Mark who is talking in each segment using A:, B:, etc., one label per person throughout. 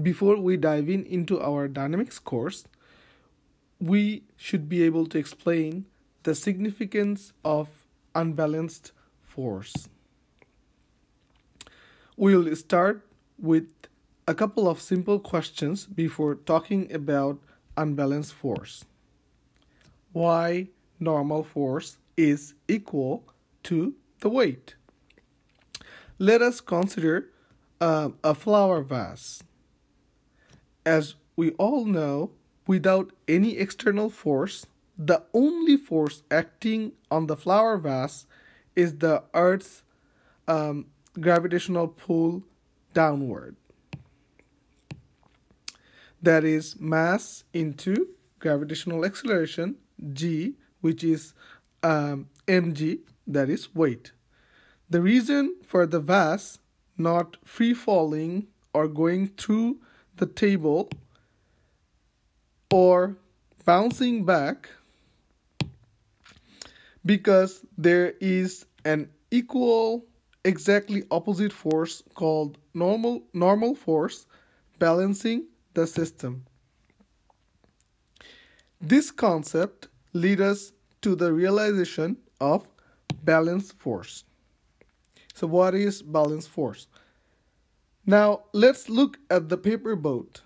A: before we dive in into our dynamics course, we should be able to explain the significance of unbalanced force. We'll start with a couple of simple questions before talking about unbalanced force. Why normal force is equal to the weight? Let us consider uh, a flower vase. As we all know, without any external force, the only force acting on the flower vase is the Earth's um, gravitational pull downward. That is mass into gravitational acceleration g, which is um, mg, that is weight. The reason for the vase not free falling or going through the table or bouncing back because there is an equal exactly opposite force called normal normal force balancing the system. This concept leads us to the realization of balance force. So what is balance force now let's look at the paper boat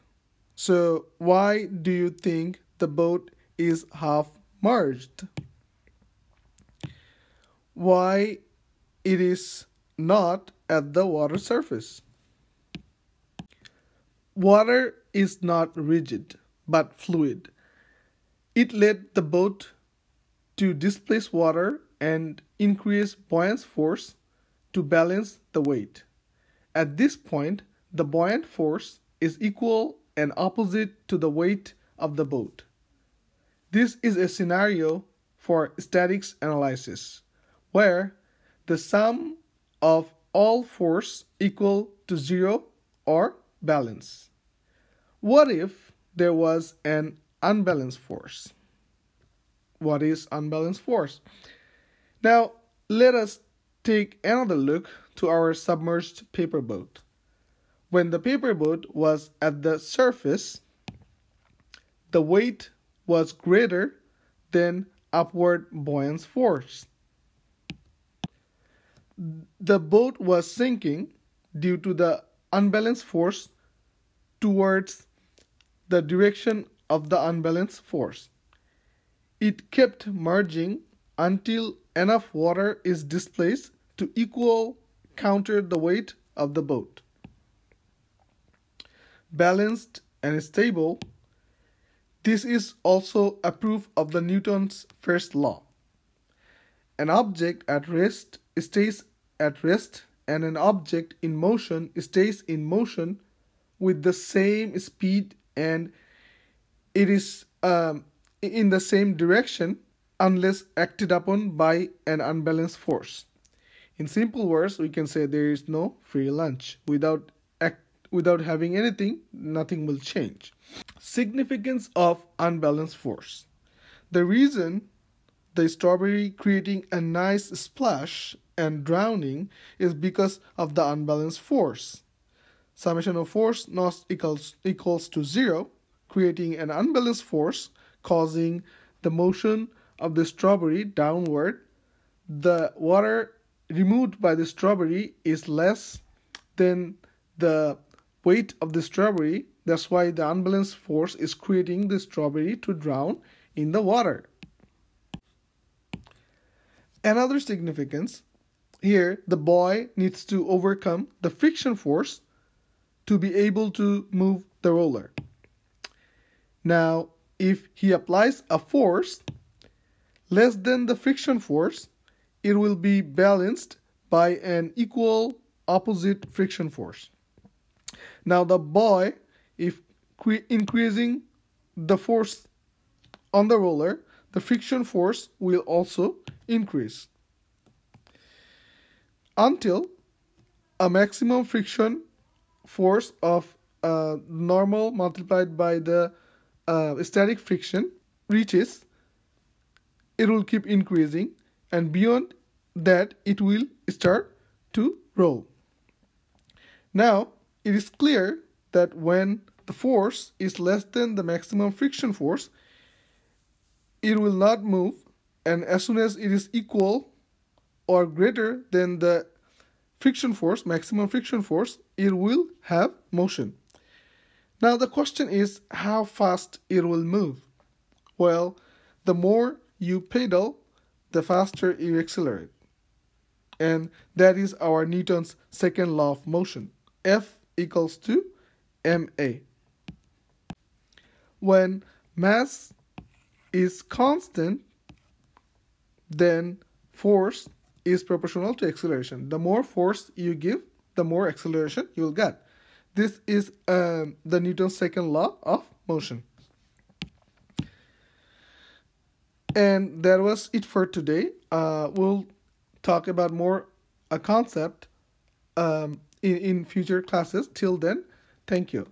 A: so why do you think the boat is half merged why it is not at the water surface. Water is not rigid but fluid. It led the boat to displace water and increase buoyant force to balance the weight. At this point, the buoyant force is equal and opposite to the weight of the boat. This is a scenario for statics analysis where the sum of all force equal to zero or balance. What if there was an unbalanced force? What is unbalanced force? Now, let us take another look to our submerged paper boat. When the paper boat was at the surface, the weight was greater than upward buoyant force the boat was sinking due to the unbalanced force towards the direction of the unbalanced force. It kept merging until enough water is displaced to equal counter the weight of the boat. Balanced and stable, this is also a proof of the Newton's first law. An object at rest stays at rest and an object in motion stays in motion with the same speed and it is um, in the same direction unless acted upon by an unbalanced force. In simple words, we can say there is no free lunch. Without act, without having anything, nothing will change. Significance of unbalanced force. The reason the strawberry creating a nice splash and drowning is because of the unbalanced force. Summation of force not equals, equals to zero, creating an unbalanced force causing the motion of the strawberry downward. The water removed by the strawberry is less than the weight of the strawberry. That's why the unbalanced force is creating the strawberry to drown in the water. Another significance here the boy needs to overcome the friction force to be able to move the roller. Now, if he applies a force less than the friction force, it will be balanced by an equal opposite friction force. Now, the boy, if increasing the force on the roller, the friction force will also increase until a maximum friction force of uh, normal multiplied by the uh, static friction reaches it will keep increasing and beyond that it will start to roll now it is clear that when the force is less than the maximum friction force, it will not move, and as soon as it is equal or greater than the friction force, maximum friction force, it will have motion. Now the question is how fast it will move. Well, the more you pedal, the faster you accelerate. And that is our Newton's second law of motion. F equals to ma. When mass is constant, then force is proportional to acceleration. The more force you give, the more acceleration you'll get. This is um, the Newton's second law of motion. And that was it for today. Uh, we'll talk about more a concept um, in, in future classes. Till then, thank you.